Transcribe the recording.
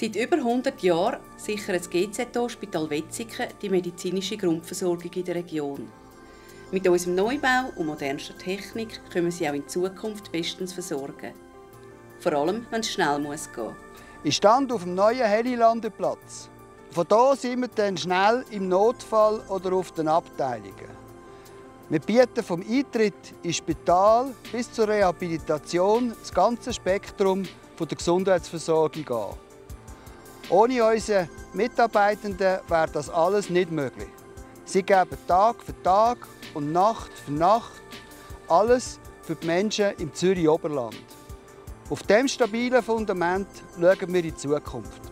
Seit über 100 Jahren sichert das GZO Spital Wetzikon die medizinische Grundversorgung in der Region. Mit unserem Neubau und modernster Technik können sie auch in Zukunft bestens versorgen. Vor allem, wenn es schnell muss gehen. Ich stand auf dem neuen Helilandeplatz. Von hier sind wir dann schnell im Notfall oder auf den Abteilungen. Wir bieten vom Eintritt ins Spital bis zur Rehabilitation das ganze Spektrum der Gesundheitsversorgung an. Ohne unsere Mitarbeitenden wäre das alles nicht möglich. Sie geben Tag für Tag und Nacht für Nacht alles für die Menschen im Zürich Oberland. Auf diesem stabilen Fundament schauen wir in die Zukunft.